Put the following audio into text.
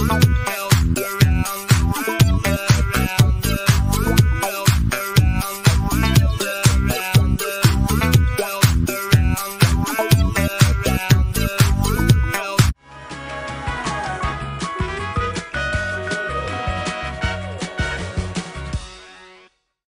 Música